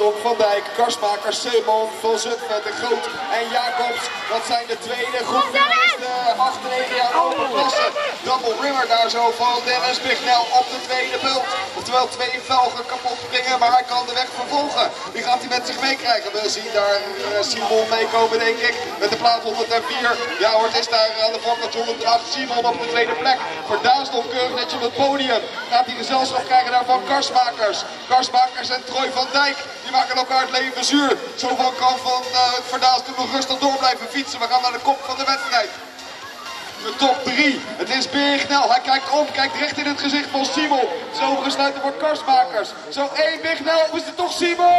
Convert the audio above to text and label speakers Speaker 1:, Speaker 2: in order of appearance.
Speaker 1: Van Dijk, Karsmakers, Simon, Van Zutphen, De Groot en Jacobs. Dat zijn de tweede groep de 8 en 9 jaar open klasse. Double Rimmer daar zo van Dennis Bignel op de tweede bult. Oftewel twee velgen kapot springen, maar hij kan de weg vervolgen. Wie gaat hij met zich meekrijgen? We zien daar eh, Simon meekomen denk ik. Met de plaat 104. Ja hoor, is daar aan de voorkant 108. Simon op de tweede plek. Verdaast nog keurig netjes op het podium. Gaat hij gezelschap krijgen daar van Karsmakers. Karsmakers en Troy van Dijk. Die maken elkaar het leven zuur. Zo van kan van uh, Verdaast nog rustig door blijven fietsen. We gaan naar de kop van de wedstrijd. De top 3. Het is Bignel. Hij kijkt om, kijkt recht in het gezicht van Simon. Zo gesluiten wordt Karsmakers. Zo 1 Bignel. Is het toch Simon?